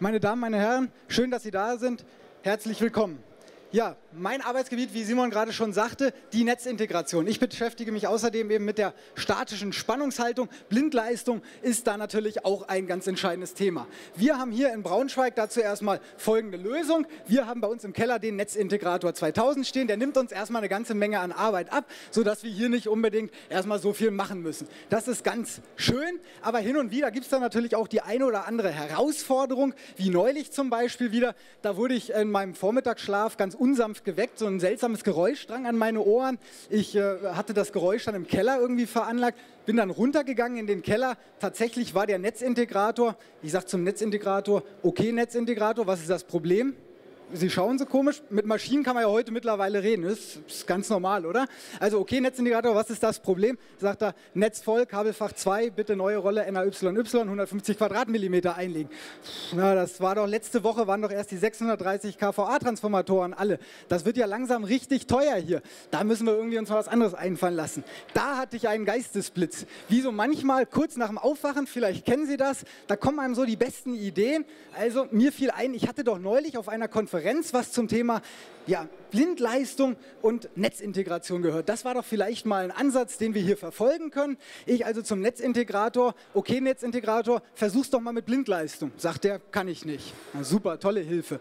Meine Damen, meine Herren, schön, dass Sie da sind. Herzlich willkommen. Ja, mein Arbeitsgebiet, wie Simon gerade schon sagte, die Netzintegration. Ich beschäftige mich außerdem eben mit der statischen Spannungshaltung. Blindleistung ist da natürlich auch ein ganz entscheidendes Thema. Wir haben hier in Braunschweig dazu erstmal folgende Lösung. Wir haben bei uns im Keller den Netzintegrator 2000 stehen. Der nimmt uns erstmal eine ganze Menge an Arbeit ab, sodass wir hier nicht unbedingt erstmal so viel machen müssen. Das ist ganz schön, aber hin und wieder gibt es da natürlich auch die eine oder andere Herausforderung, wie neulich zum Beispiel wieder. Da wurde ich in meinem Vormittagsschlaf ganz unsanft geweckt, so ein seltsames Geräusch drang an meine Ohren. Ich äh, hatte das Geräusch dann im Keller irgendwie veranlagt, bin dann runtergegangen in den Keller. Tatsächlich war der Netzintegrator, ich sage zum Netzintegrator, okay Netzintegrator, was ist das Problem? Sie schauen so komisch. Mit Maschinen kann man ja heute mittlerweile reden. Das ist ganz normal, oder? Also, okay, Netzintegrator, was ist das Problem? Sagt er, Netz voll, Kabelfach 2, bitte neue Rolle NAYY, 150 Quadratmillimeter einlegen. Na, das war doch letzte Woche, waren doch erst die 630 kVA-Transformatoren alle. Das wird ja langsam richtig teuer hier. Da müssen wir irgendwie uns mal was anderes einfallen lassen. Da hatte ich einen Geistesblitz. Wie so manchmal kurz nach dem Aufwachen, vielleicht kennen Sie das, da kommen einem so die besten Ideen. Also, mir fiel ein, ich hatte doch neulich auf einer Konferenz Konferenz was zum Thema ja, Blindleistung und Netzintegration gehört. Das war doch vielleicht mal ein Ansatz, den wir hier verfolgen können. Ich also zum Netzintegrator, okay Netzintegrator, versuch's doch mal mit Blindleistung. Sagt der, kann ich nicht. Na, super, tolle Hilfe.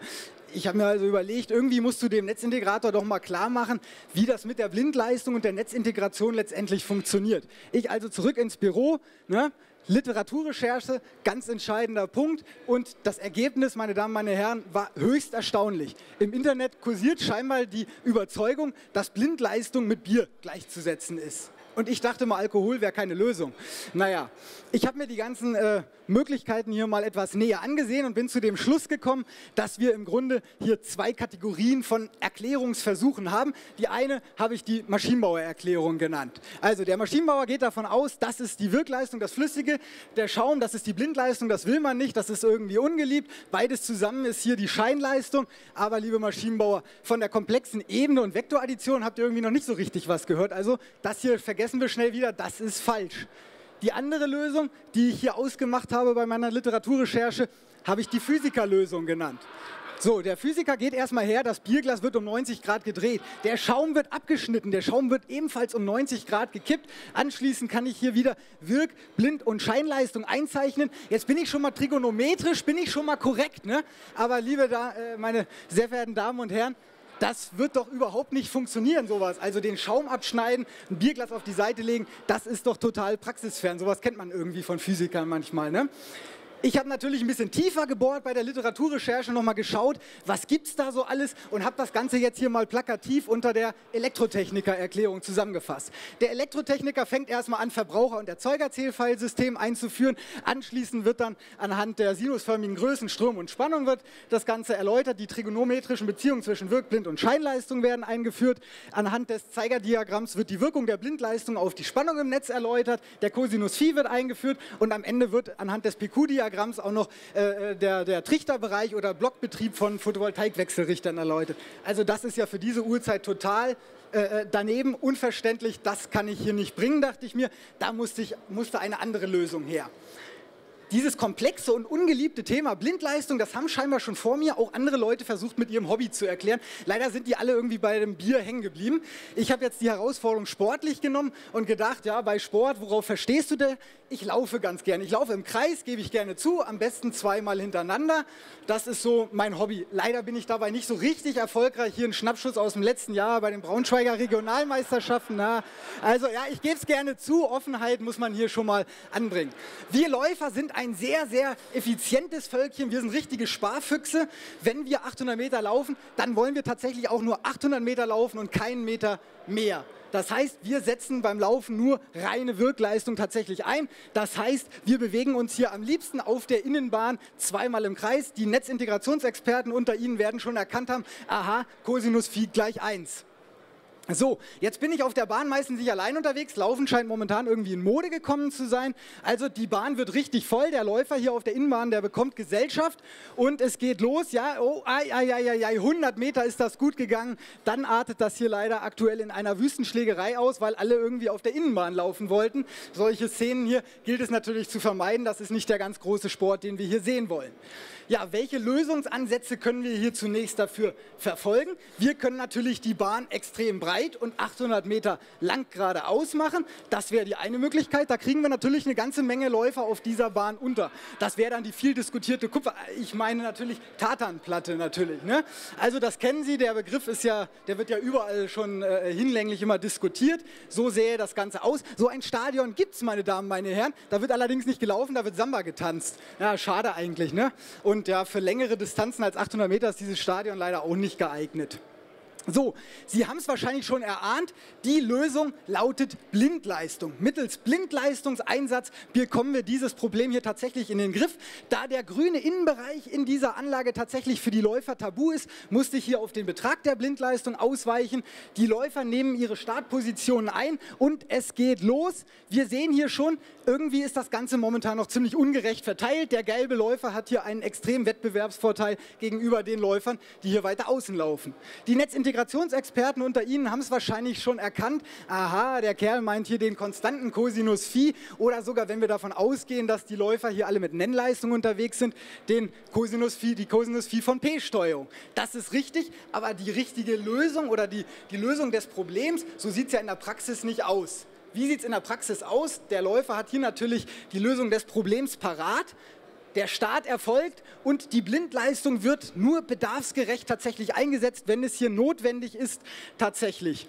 Ich habe mir also überlegt, irgendwie musst du dem Netzintegrator doch mal klar machen, wie das mit der Blindleistung und der Netzintegration letztendlich funktioniert. Ich also zurück ins Büro, ne, Literaturrecherche, ganz entscheidender Punkt. Und das Ergebnis, meine Damen, meine Herren, war höchst erstaunlich. Im Internet kursiert scheinbar die Überzeugung, dass Blindleistung mit Bier gleichzusetzen ist. Und ich dachte mal, Alkohol wäre keine Lösung. Naja, ich habe mir die ganzen äh, Möglichkeiten hier mal etwas näher angesehen und bin zu dem Schluss gekommen, dass wir im Grunde hier zwei Kategorien von Erklärungsversuchen haben. Die eine habe ich die Maschinenbauererklärung genannt. Also der Maschinenbauer geht davon aus, das ist die Wirkleistung, das Flüssige, der Schaum, das ist die Blindleistung, das will man nicht, das ist irgendwie ungeliebt. Beides zusammen ist hier die Scheinleistung. Aber liebe Maschinenbauer, von der komplexen Ebene und Vektoraddition habt ihr irgendwie noch nicht so richtig was gehört. Also das hier vergessen vergessen wir schnell wieder, das ist falsch. Die andere Lösung, die ich hier ausgemacht habe bei meiner Literaturrecherche, habe ich die Physikerlösung genannt. So, der Physiker geht erstmal her, das Bierglas wird um 90 Grad gedreht. Der Schaum wird abgeschnitten, der Schaum wird ebenfalls um 90 Grad gekippt. Anschließend kann ich hier wieder Wirk-, Blind- und Scheinleistung einzeichnen. Jetzt bin ich schon mal trigonometrisch, bin ich schon mal korrekt, ne? Aber liebe da, äh, meine sehr verehrten Damen und Herren, das wird doch überhaupt nicht funktionieren, sowas. Also den Schaum abschneiden, ein Bierglas auf die Seite legen, das ist doch total praxisfern. Sowas kennt man irgendwie von Physikern manchmal. Ne? Ich habe natürlich ein bisschen tiefer gebohrt bei der Literaturrecherche, nochmal geschaut, was gibt es da so alles und habe das Ganze jetzt hier mal plakativ unter der Elektrotechniker-Erklärung zusammengefasst. Der Elektrotechniker fängt erstmal an, Verbraucher- und Erzeugerzählfallsystem einzuführen. Anschließend wird dann anhand der sinusförmigen Größen Strom und Spannung wird das Ganze erläutert. Die trigonometrischen Beziehungen zwischen Wirkblind- und Scheinleistung werden eingeführt. Anhand des Zeigerdiagramms wird die Wirkung der Blindleistung auf die Spannung im Netz erläutert. Der Cosinus Phi wird eingeführt und am Ende wird anhand des PQ-Diagramms Diagramms auch noch äh, äh, der, der Trichterbereich oder Blockbetrieb von Photovoltaikwechselrichtern erläutert. Also das ist ja für diese Uhrzeit total äh, äh, daneben, unverständlich, das kann ich hier nicht bringen, dachte ich mir. Da musste, ich, musste eine andere Lösung her dieses komplexe und ungeliebte Thema Blindleistung, das haben scheinbar schon vor mir auch andere Leute versucht mit ihrem Hobby zu erklären. Leider sind die alle irgendwie bei dem Bier hängen geblieben. Ich habe jetzt die Herausforderung sportlich genommen und gedacht, ja, bei Sport, worauf verstehst du denn? Ich laufe ganz gerne. Ich laufe im Kreis, gebe ich gerne zu, am besten zweimal hintereinander. Das ist so mein Hobby. Leider bin ich dabei nicht so richtig erfolgreich. Hier ein Schnappschuss aus dem letzten Jahr bei den Braunschweiger Regionalmeisterschaften. Na, also ja, ich gebe es gerne zu. Offenheit muss man hier schon mal anbringen. Wir Läufer sind ein ein sehr, sehr effizientes Völkchen. Wir sind richtige Sparfüchse. Wenn wir 800 Meter laufen, dann wollen wir tatsächlich auch nur 800 Meter laufen und keinen Meter mehr. Das heißt, wir setzen beim Laufen nur reine Wirkleistung tatsächlich ein. Das heißt, wir bewegen uns hier am liebsten auf der Innenbahn zweimal im Kreis. Die Netzintegrationsexperten unter Ihnen werden schon erkannt haben, aha, Cosinus Phi gleich 1. So, jetzt bin ich auf der Bahn meistens nicht allein unterwegs. Laufen scheint momentan irgendwie in Mode gekommen zu sein. Also die Bahn wird richtig voll. Der Läufer hier auf der Innenbahn, der bekommt Gesellschaft und es geht los. Ja, oh, ai, ai, ai, ai, 100 Meter ist das gut gegangen. Dann artet das hier leider aktuell in einer Wüstenschlägerei aus, weil alle irgendwie auf der Innenbahn laufen wollten. Solche Szenen hier gilt es natürlich zu vermeiden. Das ist nicht der ganz große Sport, den wir hier sehen wollen. Ja, welche Lösungsansätze können wir hier zunächst dafür verfolgen? Wir können natürlich die Bahn extrem breit und 800 Meter lang geradeaus machen. Das wäre die eine Möglichkeit. Da kriegen wir natürlich eine ganze Menge Läufer auf dieser Bahn unter. Das wäre dann die viel diskutierte Kupfer. Ich meine natürlich Tatanplatte natürlich. Ne? Also das kennen Sie. Der Begriff ist ja, der wird ja überall schon äh, hinlänglich immer diskutiert. So sähe das Ganze aus. So ein Stadion gibt es, meine Damen, meine Herren. Da wird allerdings nicht gelaufen, da wird Samba getanzt. Ja, schade eigentlich. Ne? Und ja, für längere Distanzen als 800 Meter ist dieses Stadion leider auch nicht geeignet. So, Sie haben es wahrscheinlich schon erahnt, die Lösung lautet Blindleistung. Mittels Blindleistungseinsatz bekommen wir dieses Problem hier tatsächlich in den Griff. Da der grüne Innenbereich in dieser Anlage tatsächlich für die Läufer tabu ist, musste ich hier auf den Betrag der Blindleistung ausweichen. Die Läufer nehmen ihre Startpositionen ein und es geht los. Wir sehen hier schon, irgendwie ist das Ganze momentan noch ziemlich ungerecht verteilt. Der gelbe Läufer hat hier einen extremen Wettbewerbsvorteil gegenüber den Läufern, die hier weiter außen laufen. Die Netzintegration Integrationsexperten unter Ihnen haben es wahrscheinlich schon erkannt. Aha, der Kerl meint hier den konstanten Cosinus Phi oder sogar, wenn wir davon ausgehen, dass die Läufer hier alle mit Nennleistung unterwegs sind, den Cosinus Phi, die Cosinus Phi von P-Steuerung. Das ist richtig, aber die richtige Lösung oder die, die Lösung des Problems, so sieht es ja in der Praxis nicht aus. Wie sieht es in der Praxis aus? Der Läufer hat hier natürlich die Lösung des Problems parat der Start erfolgt und die Blindleistung wird nur bedarfsgerecht tatsächlich eingesetzt, wenn es hier notwendig ist tatsächlich.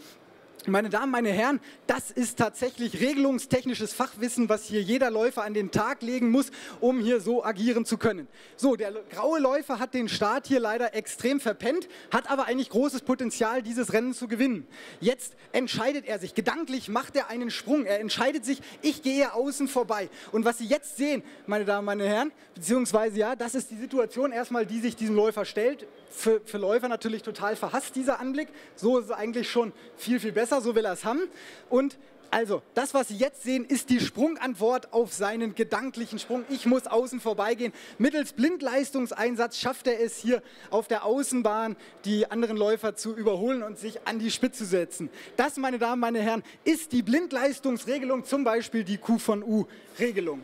Meine Damen, meine Herren, das ist tatsächlich regelungstechnisches Fachwissen, was hier jeder Läufer an den Tag legen muss, um hier so agieren zu können. So, der graue Läufer hat den Start hier leider extrem verpennt, hat aber eigentlich großes Potenzial, dieses Rennen zu gewinnen. Jetzt entscheidet er sich, gedanklich macht er einen Sprung, er entscheidet sich, ich gehe außen vorbei. Und was Sie jetzt sehen, meine Damen, meine Herren, beziehungsweise ja, das ist die Situation erstmal, die sich diesem Läufer stellt. Für, für Läufer natürlich total verhasst, dieser Anblick. So ist es eigentlich schon viel, viel besser so will er es haben. Und also, das, was Sie jetzt sehen, ist die Sprungantwort auf seinen gedanklichen Sprung. Ich muss außen vorbeigehen. Mittels Blindleistungseinsatz schafft er es hier auf der Außenbahn, die anderen Läufer zu überholen und sich an die Spitze zu setzen. Das, meine Damen, meine Herren, ist die Blindleistungsregelung, zum Beispiel die Q von U-Regelung.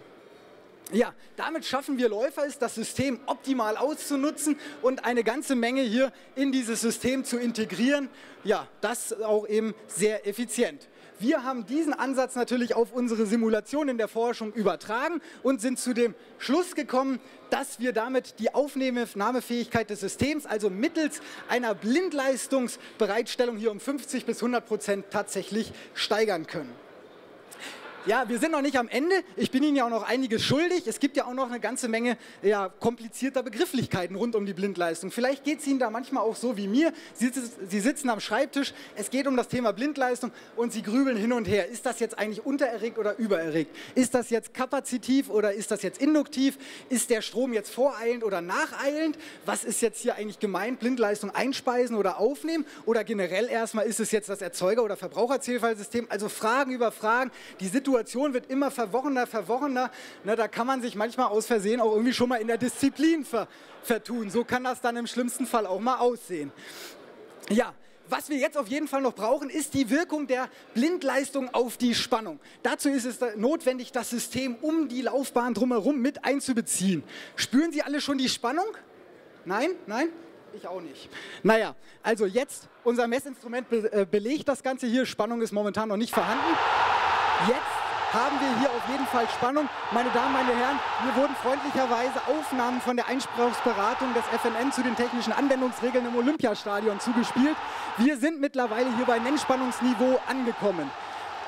Ja, damit schaffen wir Läufer es, das System optimal auszunutzen und eine ganze Menge hier in dieses System zu integrieren. Ja, das auch eben sehr effizient. Wir haben diesen Ansatz natürlich auf unsere Simulation in der Forschung übertragen und sind zu dem Schluss gekommen, dass wir damit die Aufnahmefähigkeit des Systems, also mittels einer Blindleistungsbereitstellung hier um 50 bis 100 Prozent tatsächlich steigern können. Ja, wir sind noch nicht am Ende. Ich bin Ihnen ja auch noch einiges schuldig. Es gibt ja auch noch eine ganze Menge ja, komplizierter Begrifflichkeiten rund um die Blindleistung. Vielleicht geht es Ihnen da manchmal auch so wie mir. Sie, Sie, sitzen am Schreibtisch, es geht um das Thema Blindleistung und Sie grübeln hin und her. Ist das jetzt eigentlich untererregt oder übererregt? Ist das jetzt kapazitiv oder ist das jetzt induktiv? Ist der Strom jetzt voreilend oder nacheilend? Was ist jetzt hier eigentlich gemeint? Blindleistung einspeisen oder aufnehmen? Oder generell erstmal, ist es jetzt das Erzeuger- oder Verbraucherzählfallsystem? Also Fragen über Fragen, die Situation Situation wird immer verworrener, verworrener. Ne, da kann man sich manchmal aus Versehen auch irgendwie schon mal in der Disziplin ver, vertun. So kann das dann im schlimmsten Fall auch mal aussehen. Ja, was wir jetzt auf jeden Fall noch brauchen, ist die Wirkung der Blindleistung auf die Spannung. Dazu ist es notwendig, das System um die Laufbahn drumherum mit einzubeziehen. Spüren Sie alle schon die Spannung? Nein? Nein? Ich auch nicht. Naja, also jetzt, unser Messinstrument be äh, belegt das Ganze hier. Spannung ist momentan noch nicht vorhanden. Jetzt haben wir hier auf jeden Fall Spannung. Meine Damen, meine Herren, mir wurden freundlicherweise Aufnahmen von der Einspruchsberatung des FNN zu den technischen Anwendungsregeln im Olympiastadion zugespielt. Wir sind mittlerweile hier bei Nennspannungsniveau angekommen.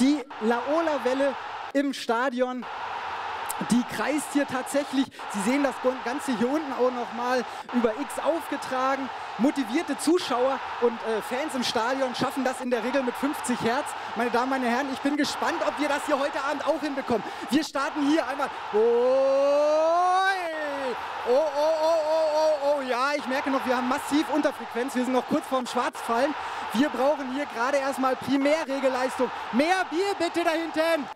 Die Laola-Welle im Stadion die kreist hier tatsächlich. Sie sehen das Ganze hier unten auch nochmal über X aufgetragen. Motivierte Zuschauer und äh, Fans im Stadion schaffen das in der Regel mit 50 Hertz. Meine Damen, meine Herren, ich bin gespannt, ob wir das hier heute Abend auch hinbekommen. Wir starten hier einmal. Oh, oh, oh, oh, oh, oh, ja, ich ich merke noch, wir haben massiv Unterfrequenz. Wir sind noch kurz vorm Schwarzfallen. Wir brauchen hier gerade erstmal Primärregelleistung. Mehr Bier bitte da hinten.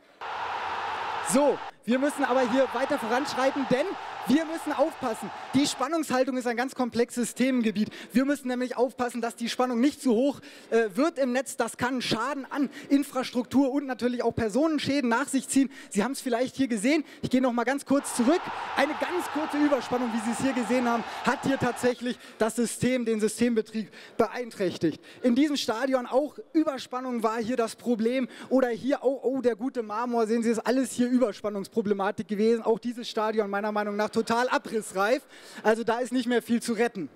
So, wir müssen aber hier weiter voranschreiten, denn wir müssen aufpassen. Die Spannungshaltung ist ein ganz komplexes Themengebiet. Wir müssen nämlich aufpassen, dass die Spannung nicht zu hoch äh, wird im Netz. Das kann Schaden an Infrastruktur und natürlich auch Personenschäden nach sich ziehen. Sie haben es vielleicht hier gesehen. Ich gehe noch mal ganz kurz zurück. Eine ganz kurze Überspannung, wie Sie es hier gesehen haben, hat hier tatsächlich das System, den Systembetrieb beeinträchtigt. In diesem Stadion auch Überspannung war hier das Problem. Oder hier, oh, oh, der gute Marmor, sehen Sie, ist alles hier Überspannungsproblematik gewesen. Auch dieses Stadion meiner Meinung nach total abrissreif. Also da ist nicht mehr viel zu retten.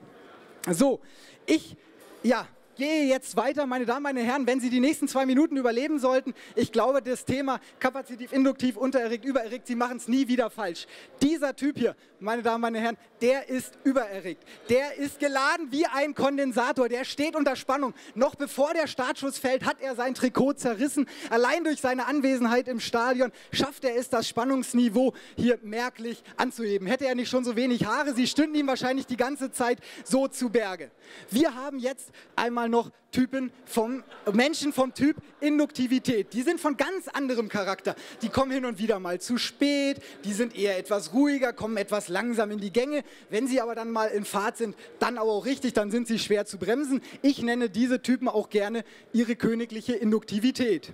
So, ich, ja, gehe jetzt weiter, meine Damen, meine Herren, wenn Sie die nächsten zwei Minuten überleben sollten. Ich glaube, das Thema kapazitiv, induktiv, untererregt, übererregt, Sie machen es nie wieder falsch. Dieser Typ hier, meine Damen, meine Herren, der ist übererregt. Der ist geladen wie ein Kondensator. Der steht unter Spannung. Noch bevor der Startschuss fällt, hat er sein Trikot zerrissen. Allein durch seine Anwesenheit im Stadion schafft er es, das Spannungsniveau hier merklich anzuheben. Hätte er nicht schon so wenig Haare, sie stünden ihm wahrscheinlich die ganze Zeit so zu Berge. Wir haben jetzt einmal noch Typen vom Menschen vom Typ Induktivität. Die sind von ganz anderem Charakter. Die kommen hin und wieder mal zu spät, die sind eher etwas ruhiger, kommen etwas langsam in die Gänge. Wenn sie aber dann mal in Fahrt sind, dann aber auch richtig, dann sind sie schwer zu bremsen. Ich nenne diese Typen auch gerne ihre königliche Induktivität.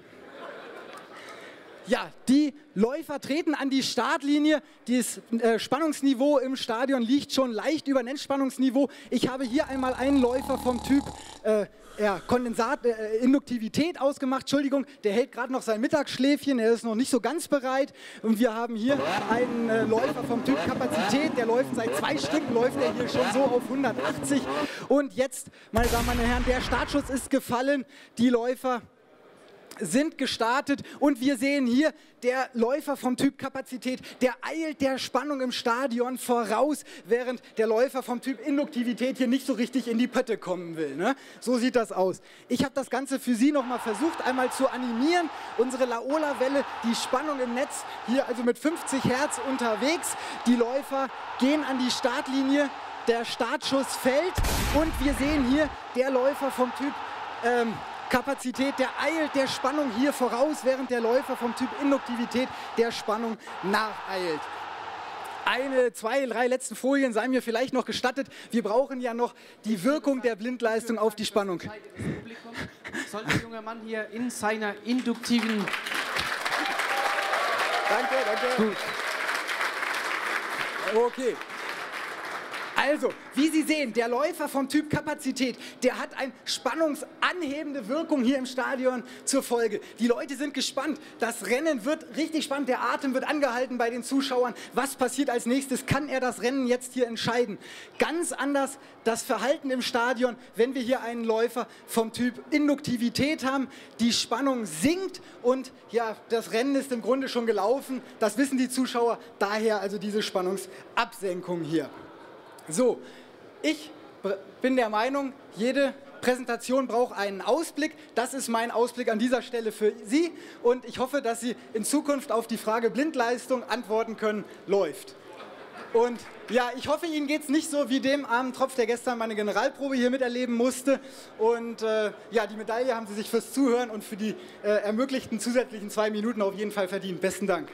Ja, die Läufer treten an die Startlinie. Das äh, Spannungsniveau im Stadion liegt schon leicht über Nennspannungsniveau. Ich habe hier einmal einen Läufer vom Typ äh, ja, Kondensat, äh, Induktivität ausgemacht. Entschuldigung, der hält gerade noch sein Mittagsschläfchen, er ist noch nicht so ganz bereit. Und wir haben hier einen äh, Läufer vom Typ Kapazität, der läuft seit zwei Stunden, läuft er hier schon so auf 180. Und jetzt, meine Damen und Herren, der Startschuss ist gefallen. Die Läufer sind gestartet und wir sehen hier, der Läufer vom Typ Kapazität, der eilt der Spannung im Stadion voraus, während der Läufer vom Typ Induktivität hier nicht so richtig in die Pötte kommen will. Ne? So sieht das aus. Ich habe das Ganze für Sie nochmal versucht, einmal zu animieren. Unsere Laola-Welle, die Spannung im Netz, hier also mit 50 Hertz unterwegs. Die Läufer gehen an die Startlinie, der Startschuss fällt und wir sehen hier, der Läufer vom Typ ähm, Kapazität, der eilt der Spannung hier voraus, während der Läufer vom Typ Induktivität der Spannung nacheilt. Eine, zwei, drei letzten Folien seien mir vielleicht noch gestattet. Wir brauchen ja noch die Wirkung der Blindleistung auf die Spannung. Soll der junge Mann hier in seiner induktiven... Danke, danke. Gut. Okay. Also, wie Sie sehen, der Läufer vom Typ Kapazität, der hat eine spannungsanhebende Wirkung hier im Stadion zur Folge. Die Leute sind gespannt. Das Rennen wird richtig spannend. Der Atem wird angehalten bei den Zuschauern. Was passiert als nächstes? Kann er das Rennen jetzt hier entscheiden? Ganz anders das Verhalten im Stadion, wenn wir hier einen Läufer vom Typ Induktivität haben. Die Spannung sinkt und ja, das Rennen ist im Grunde schon gelaufen. Das wissen die Zuschauer. Daher also diese Spannungsabsenkung hier. So, ich bin der Meinung, jede Präsentation braucht einen Ausblick. Das ist mein Ausblick an dieser Stelle für Sie und ich hoffe, dass Sie in Zukunft auf die Frage Blindleistung antworten können, läuft. Und ja, ich hoffe, Ihnen geht es nicht so wie dem armen Tropf, der gestern meine Generalprobe hier miterleben musste. Und äh, ja, die Medaille haben Sie sich fürs Zuhören und für die äh, ermöglichten zusätzlichen zwei Minuten auf jeden Fall verdient. Besten Dank.